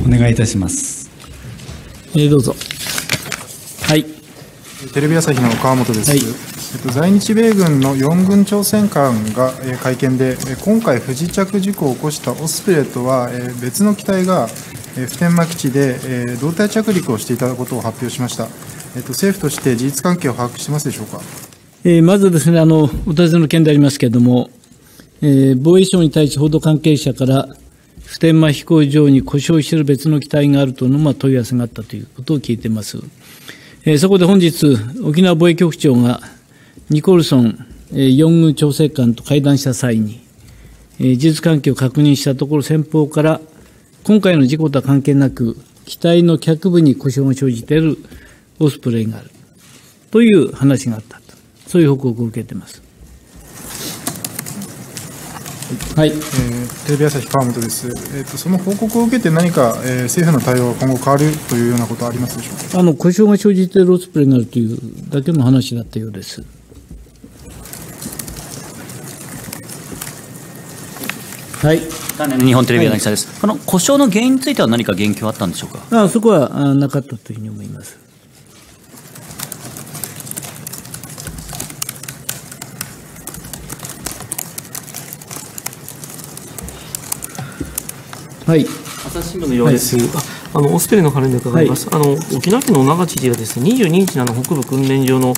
お願いいたします。えー、どうぞ。はい。テレビ朝日の川本です。はい、えっと、在日米軍の4軍朝鮮官が、え会見で、今回不時着事故を起こしたオスプレイとは、え別の機体が、え普天間基地で、え胴体着陸をしていたことを発表しました。えっと、政府として事実関係を把握してますでしょうか？えー、まずですね、あの、お尋ねの件でありますけれども、えー、防衛省に対し報道関係者から、普天間飛行場に故障している別の機体があるとの、まあ、問い合わせがあったということを聞いています。えー、そこで本日、沖縄防衛局長がニコルソン、えー、四軍調整官と会談した際に、えー、事実関係を確認したところ、先方から、今回の事故とは関係なく、機体の脚部に故障が生じているオスプレイがあるという話があったと、そういう報告を受けています。はい、えー、テレビ朝日川本です、えーと、その報告を受けて、何か、えー、政府の対応が今後変わるというようなことはありますでしょうか？あの故障が生じているオスプレイになるというだけの話だったようです。はい、日本テレビ柳沢です、はい、この故障の原因については何か言及あったんでしょうか？あそこはなかったというふうに思います。はい、朝日新聞のようです、はい、あのオスプレイの関連で伺います、はい、あの沖縄県の長知事がですね22日のの北部訓練場の、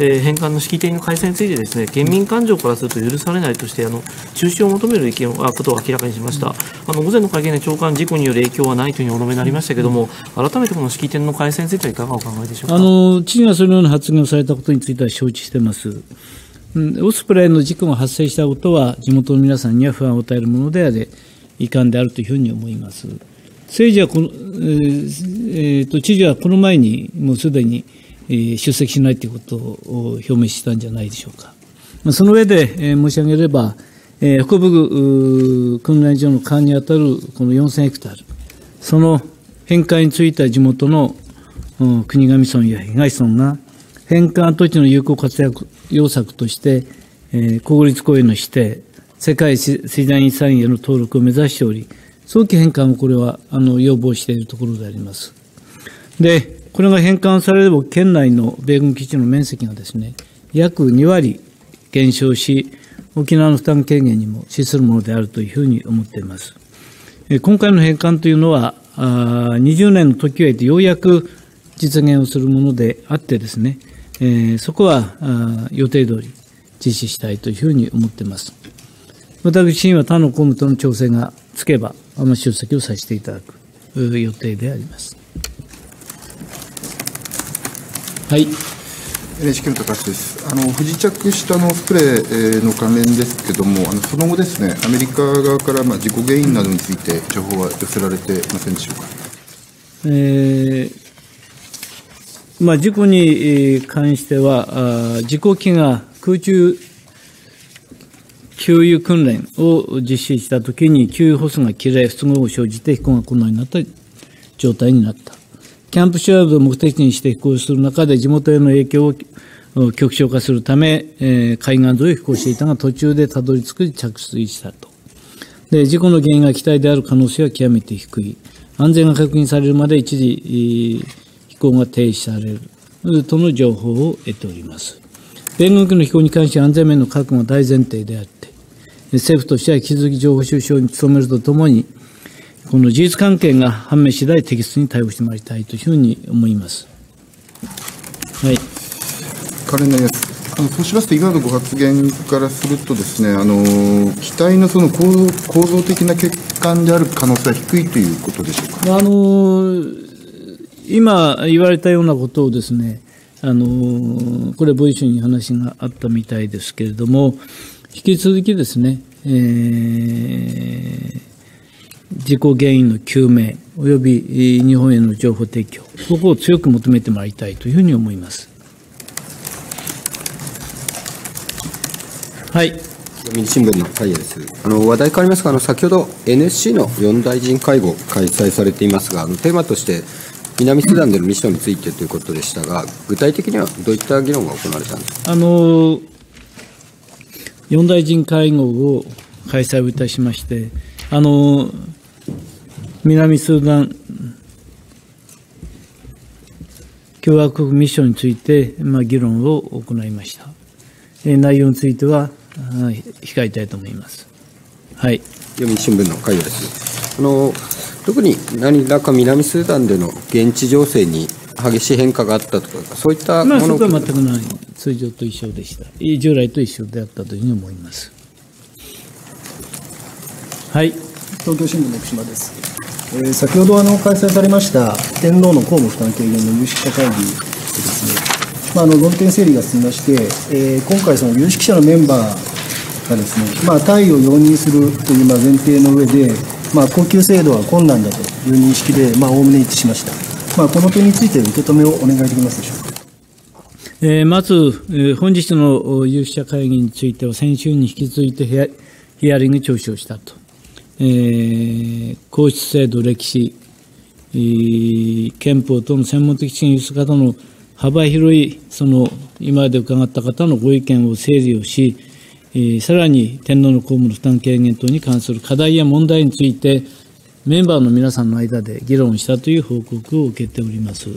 えー、返還の式典の開催についてですね県民感情からすると許されないとしてあの中止を求める意見をあことを明らかにしました、あの午前の会見で長官事故による影響はないというふうにお述べになりましたけれども、改めてこの式典の開催についてはいかがお考えでしょうか？あの知事がそのような発言をされたことについては承知しています。オスプレイの事故が発生したことは、地元の皆さんには不安を与えるものであれ、遺憾であるというふうに思います。政治はこの、えー、と知事はこの前にもうすでに、えー、出席しないということを表明したんじゃないでしょうか。その上で、えー、申し上げれば、えー、北部訓練場の管にあたるこの4000ヘクタール、その返還について地元の国頭村や東村が返還土地の有効活躍要策として、えー、国立公園の指定、世界自然遺産への登録を目指しており、早期返還をこれはあの要望しているところであります。で、これが返還されれば、県内の米軍基地の面積がですね、約2割減少し、沖縄の負担軽減にも資するものであるというふうに思っています。今回の返還というのは、20年の時を経てようやく実現をするものであってですね、そこは予定通り実施したいというふうに思っています。私自身は他の公務との調整がつけば、あの出席をさせていただく予定であります。はい。NHK の高橋です。あの不時着したのスプレーの関連ですけれども、あのその後ですね、アメリカ側からまあ事故原因などについて情報は寄せられていませんでしょうか？えー、まあ事故に関しては、事故機が空中給油訓練を実施したときに、給油ホスが切れ、不都合を生じて飛行が困難になった状態になった。キャンプシュアードを目的にして飛行する中で、地元への影響を極小化するため、えー、海岸沿いを飛行していたが、途中でたどり着く着水したと。で、事故の原因が機体である可能性は極めて低い。安全が確認されるまで一時飛行が停止されるとの情報を得ております。米軍機の飛行に関して安全面の確保が大前提であって、政府としては引き続き情報収集に努めるとともに、この事実関係が判明次第適切に対応してまいりたいというふうに思います。はい。関連になります。あのそうしますと、今のご発言からするとですね、あの機体のその構造構造的な欠陥である可能性は低いということでしょうか？あの今言われたようなことをですね、あのこれ、防衛省に話があったみたいですけれども、引き続きですね、えー、事故原因の究明、および日本への情報提供、ここを強く求めてまいりたいというふうに思います。はい。読売新聞のタイヤです。あの話題変わりますが、あの先ほど NSC の4大臣会合開催されていますが、あのテーマとして南スーダンでのミッションについてということでしたが、具体的にはどういった議論が行われたんですか？あの四大臣会合を開催をいたしまして、あの南スーダン共和国ミッションについて、まあ、議論を行いました。内容については控えたいと思います。はい、読売新聞の会議ですあの特に何らか南スーダンでの現地情勢に激しい変化があったとか、そういったものまあ、そこは全くない、通常と一緒でした、従来と一緒であったというふうに思います。はい、東京新聞の福島です。えー、先ほどあの開催されました天皇の公務負担軽減の有識者会議でですね、まあ、あの論点整理が進みまして、えー、今回、その有識者のメンバーがですね、まあ、退位を容認するというまあ前提の上で、まあ、恒久制度は困難だという認識で、まあ、おおむね一致しました。まあ、この点について受け止めをお願いできますでしょうか。えー、まず、えー、本日の有識者会議については、先週に引き続いてヒアリング聴取をしたと。えー、皇室制度、歴史、憲法等の専門的知見輸出方の幅広い、その今まで伺った方のご意見を整理をし、さらに天皇の公務の負担軽減等に関する課題や問題について、メンバーの皆さんの間で議論したという報告を受けております。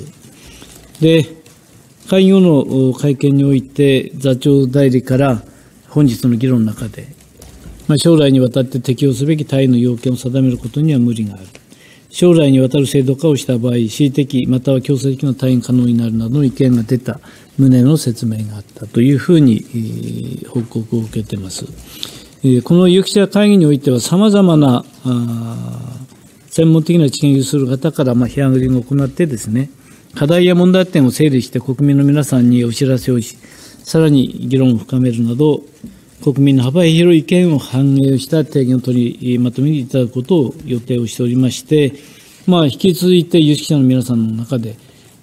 で、会議後の会見において、座長代理から本日の議論の中で、まあ、将来にわたって適用すべき単位の要件を定めることには無理がある。将来にわたる制度化をした場合、恣意的または強制的な退院可能になるなどの意見が出た旨の説明があったというふうに、報告を受けています。この有識者会議においては様々な専門的な知見を有する方から、まあ、ヒアリングを行ってですね、課題や問題点を整理して国民の皆さんにお知らせをし、さらに議論を深めるなど、国民の幅広い意見を反映した提言を取りまとめていただくことを予定をしておりまして、まあ、引き続いて有識者の皆さんの中で、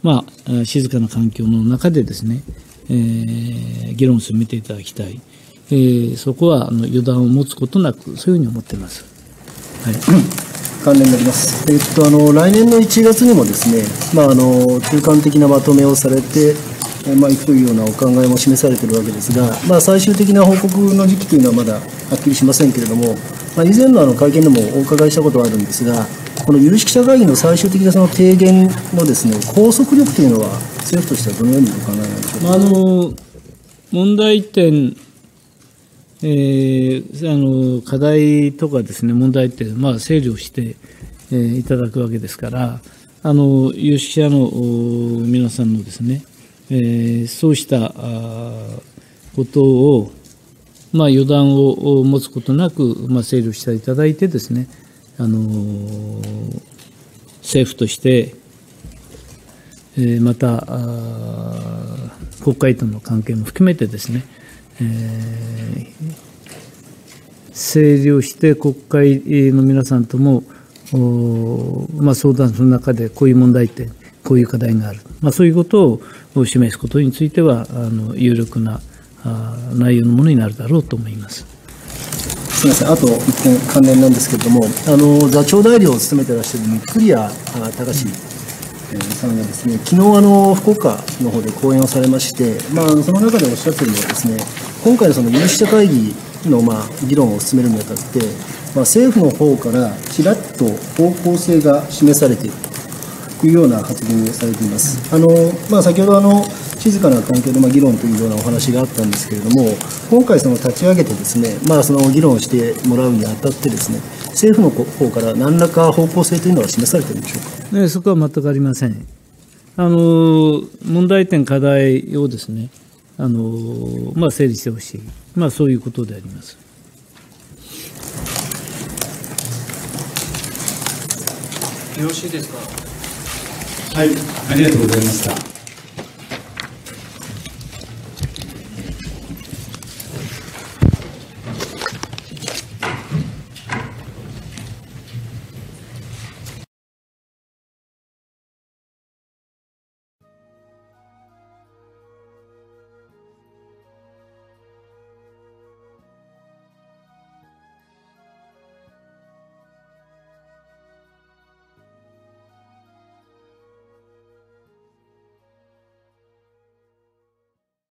まあ、静かな環境の中でですね、えー、議論を進めていただきたい。えー、そこはあの予断を持つことなく、そういうふうに思っています。はい関連になります。えっと、あの、来年の1月にもですね、まあ、あの、中間的なまとめをされて、まあ、いくというようなお考えも示されているわけですが、まあ、最終的な報告の時期というのはまだはっきりしませんけれども、まあ、以前のあの会見でもお伺いしたことがあるんですが、この有識者会議の最終的なその提言のですね拘束力というのは、政府としてはどのようにお考えなんでしょうか？あの問題点えー、あの課題とかですね問題点、まあ、整理をして、えー、いただくわけですからあの有識者の皆さんのですねえー、そうしたことを、まあ、予断を持つことなく、まあ、整理をしていただいてですね、あの、政府として、えー、また国会との関係も含めてですね、えー、整理をして国会の皆さんとも、まあ、相談する中でこういう問題点こういう課題がある、まあ、そういうことを示すことについてはあの有力な内容のものになるだろうと思います。すみません、あと一点関連なんですけれども、あの座長代理を務めていらっしゃる栗谷隆さんがですね、昨日あの福岡の方で講演をされまして、まあ、その中でおっしゃってるのはですね、今回のその有識者会議のまあ議論を進めるにあたって、まあ、政府の方からちらっと方向性が示されているというような発言をされています。あのまあ、先ほどあの静かな環境でま議論というようなお話があったんですけれども、今回、立ち上げてですね、まあ、その議論をしてもらうにあたってですね、政府の方から何らか方向性というのは示されているんでしょうか、ね、そこは全くありません。あの問題点、課題をですね、あのまあ、整理してほしい、まあ、そういうことであります。よろしいですか？はい、ありがとうございました。